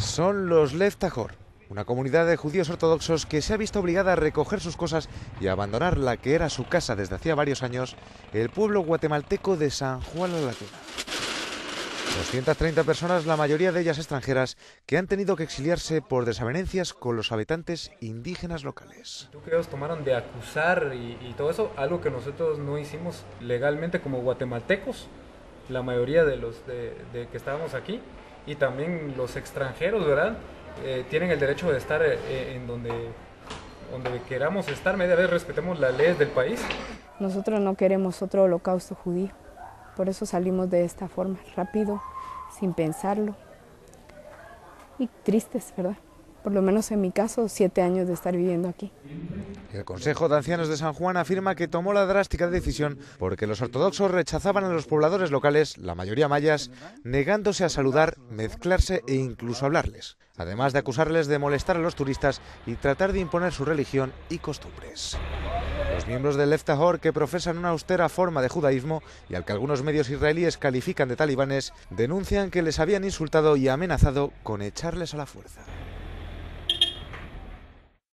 Son los Lev Tahor, una comunidad de judíos ortodoxos que se ha visto obligada a recoger sus cosas y a abandonar la que era su casa desde hacía varios años, el pueblo guatemalteco de San Juan la Laguna. 230 personas, la mayoría de ellas extranjeras, que han tenido que exiliarse por desavenencias con los habitantes indígenas locales. Que ellos tomaron de acusar y, todo eso, algo que nosotros no hicimos legalmente como guatemaltecos, la mayoría de los de que estábamos aquí, y también los extranjeros, ¿verdad? Eh, tienen el derecho de estar eh, en donde, donde queramos estar, media vez respetemos las leyes del país. Nosotros no queremos otro holocausto judío. Por eso salimos de esta forma, rápido, sin pensarlo. Y tristes, ¿verdad? Por lo menos en mi caso, siete años de estar viviendo aquí. El Consejo de Ancianos de San Juan afirma que tomó la drástica decisión porque los ortodoxos rechazaban a los pobladores locales, la mayoría mayas, negándose a saludar, mezclarse e incluso hablarles, además de acusarles de molestar a los turistas y tratar de imponer su religión y costumbres. Los miembros del Leftahor, que profesan una austera forma de judaísmo y al que algunos medios israelíes califican de talibanes, denuncian que les habían insultado y amenazado con echarles a la fuerza.